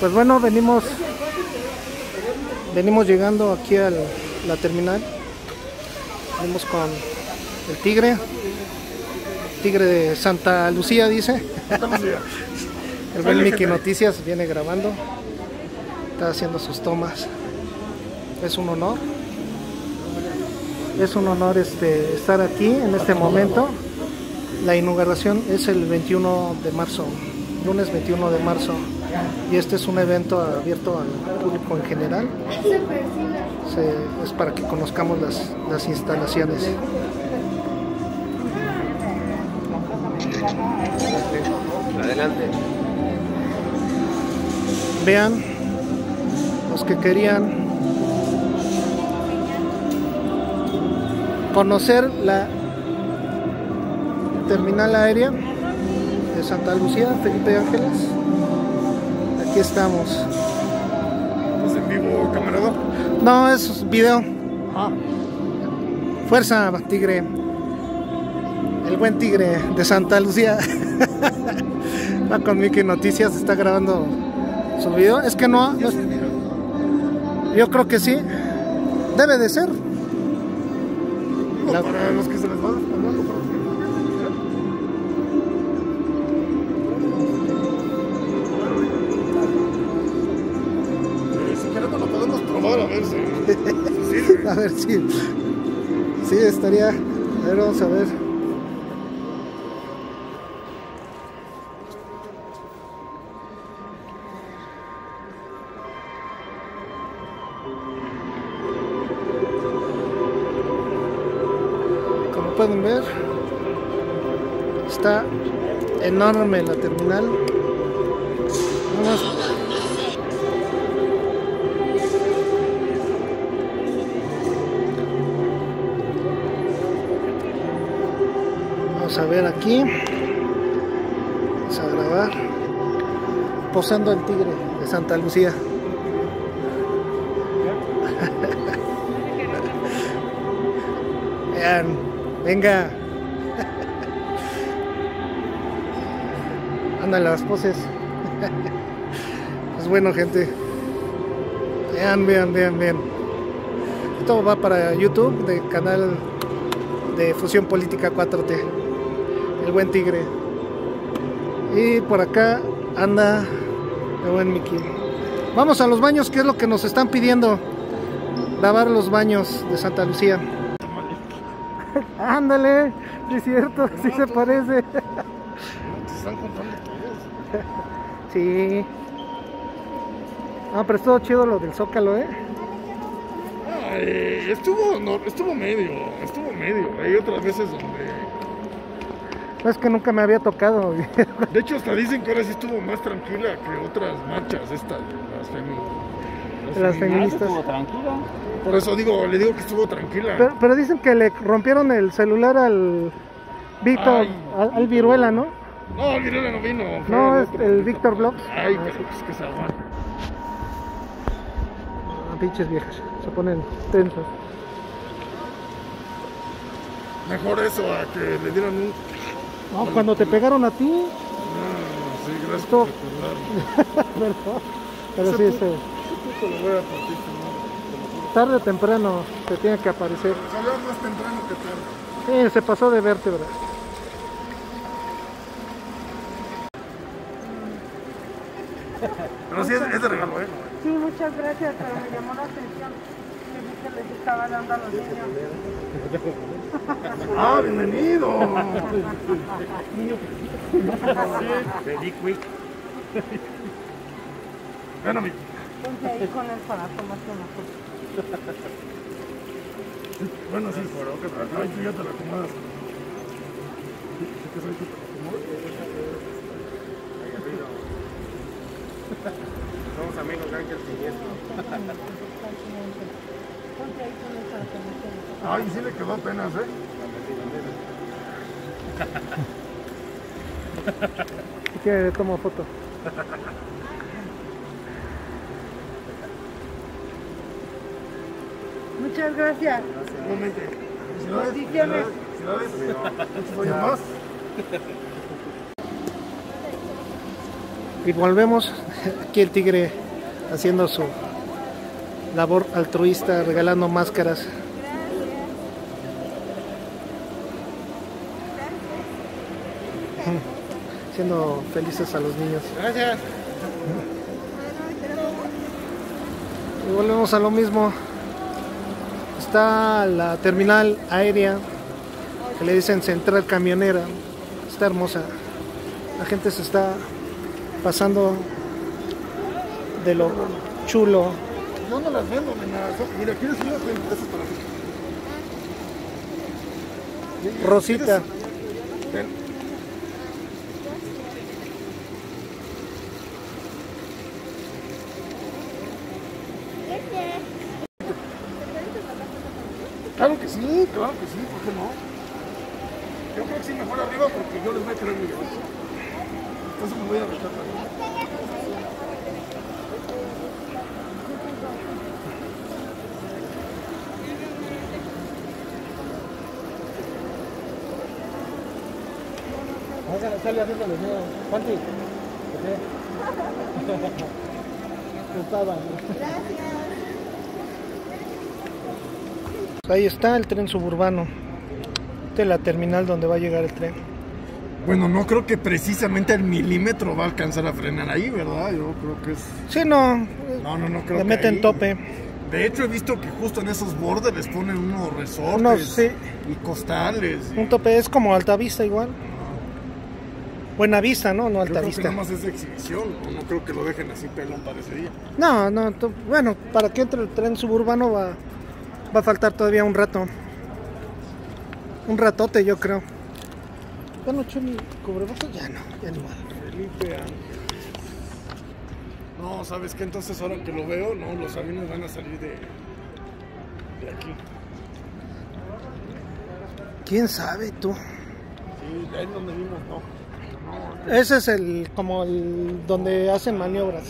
Pues bueno, venimos venimos llegando aquí a la terminal. Venimos con el tigre. Tigre de Santa Lucía dice. el buen Mickey Noticias viene grabando. Está haciendo sus tomas. Es un honor. Es un honor este, estar aquí en este momento. La inauguración es el 21 de marzo, lunes 21 de marzo y este es un evento abierto al público en general. es para que conozcamos las, las instalaciones. Adelante. Vean los que querían conocer la terminal aérea de Santa Lucía, Felipe Ángeles. Aquí estamos. ¿Es en vivo, camarada? No, es video. Ah. Fuerza, tigre. El buen tigre de Santa Lucía. Va con Mickey Noticias, está grabando su video. Es que no. yo creo que sí. Debe de ser. No, para los que se les va ver. Sí, estaría. A ver, vamos a ver. Como pueden ver, está enorme la terminal. A ver aquí. Vamos a grabar. Posando el tigre de Santa Lucía. Vean, venga. Andan las poses. Pues bueno, gente. Vean, vean, vean, vean. Esto va para YouTube, del canal de Fusión Política 4T el buen tigre. Y por acá anda el buen Mickey. Vamos a los baños, que es lo que nos están pidiendo. Grabar los baños de Santa Lucía. Ándale, es cierto, sí se parece. Se están contando. Sí. No, pero estuvo chido lo del Zócalo, ¿eh? Ay, estuvo, no, estuvo medio, estuvo medio. Hay otras veces donde es que nunca me había tocado. De hecho, hasta dicen que ahora sí estuvo más tranquila que otras marchas estas, las, feministas. las feministas. Estuvo tranquila. Por eso digo, le digo que estuvo tranquila. Pero, dicen que le rompieron el celular al Víctor, al, Viruela, ¿no? No, el Viruela no vino. No, es el Víctor Blogs. Ay, pero pues que se aguanta. Ah, pinches viejas, se ponen tensas. Mejor eso a que le dieran un no, cuando te pegaron a ti. Sí, gracias esto... por Perdón. Pero sí, ese... lo voy a partir, Tarde o temprano te tiene que aparecer. Ojalá más temprano que tarde. Sí, se pasó de vértebra. Pero sí, es, de regalo, ¿eh? Sí, muchas gracias, pero me llamó la atención que estaba dando a los niños. ¡Ah, bienvenido! Pedí quick. Ven a mí. Ponte ahí con el para tomarte una foto. Bueno, sí. Ahí tú ya te la acomodas. Somos amigos de Ángel Siniestro. Ay, sí le quedó apenas, ¿eh? Si quiere, le tomo foto. Muchas gracias. Igualmente. Bendiciones. ¿Muchos años más? Y volvemos. Aquí el tigre haciendo su labor altruista, regalando máscaras. Siendo felices a los niños. Gracias. Y volvemos a lo mismo. Está la terminal aérea, que le dicen central camionera. Está hermosa. La gente se está pasando de lo chulo. Yo no las vendo, nena. Son- Mira, ¿quieres ir a hacer estas para ti? Rosita. Ven. Claro que sí, claro que sí, ¿por qué no? Yo creo que sí mejor arriba porque yo les voy a querer abajo. Entonces me voy a aventar también. Sale haciendo los míos. Juanti. Ahí está el tren suburbano. Es la terminal donde va a llegar el tren. Bueno, no creo que precisamente el milímetro va a alcanzar a frenar ahí, ¿verdad? Yo creo que es... Sí, no. No, no, no creo Le que meten ahí. tope. De hecho, he visto que justo en esos bordes les ponen unos resortes Unos, sí. y costales. Un tope es como Altavista igual. Buena vista, ¿no? No Yo creo que Altavista. nada más es de exhibición. No, no creo que lo dejen así pelón para ese día. No, no, bueno, para que entre el tren suburbano va, va a faltar todavía un rato. Un ratote, yo creo. Bueno, Chuli, cubrebocas ya no, ya no. Felipe Ángeles. No, ¿sabes qué? Entonces ahora que lo veo, no, los aviones van a salir de, de aquí. ¿Quién sabe tú? Sí, ahí donde vimos, no. Ese es el, como el, donde hacen maniobras.